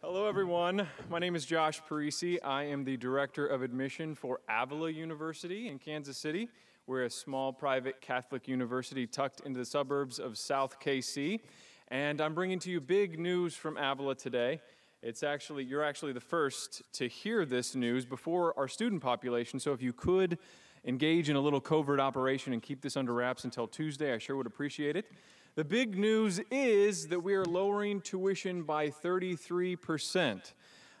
Hello, everyone. My name is Josh Parisi. I am the Director of Admission for Avila University in Kansas City. We're a small private Catholic university tucked into the suburbs of South KC. And I'm bringing to you big news from Avila today. It's actually, you're actually the first to hear this news before our student population. So if you could engage in a little covert operation and keep this under wraps until Tuesday, I sure would appreciate it. The big news is that we are lowering tuition by 33%.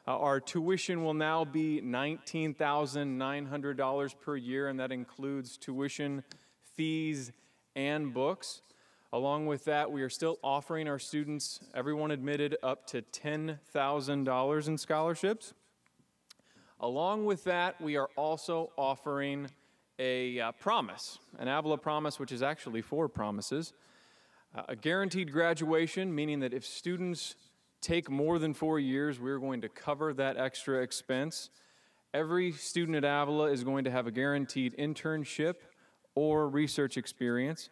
Uh, our tuition will now be $19,900 per year, and that includes tuition, fees, and books. Along with that, we are still offering our students, everyone admitted, up to $10,000 in scholarships. Along with that, we are also offering a uh, promise, an Avila promise, which is actually four promises. Uh, a guaranteed graduation, meaning that if students take more than four years, we're going to cover that extra expense. Every student at Avila is going to have a guaranteed internship or research experience.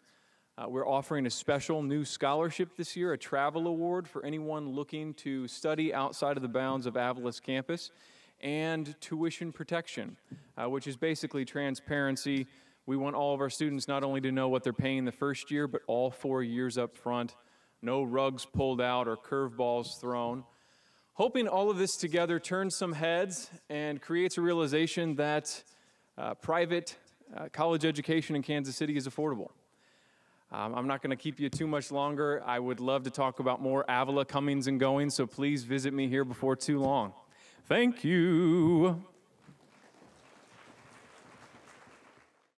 Uh, we're offering a special new scholarship this year, a travel award for anyone looking to study outside of the bounds of Avila's campus, and tuition protection, uh, which is basically transparency we want all of our students not only to know what they're paying the first year, but all four years up front. No rugs pulled out or curveballs thrown. Hoping all of this together turns some heads and creates a realization that uh, private uh, college education in Kansas City is affordable. Um, I'm not going to keep you too much longer. I would love to talk about more Avila comings and goings, so please visit me here before too long. Thank you.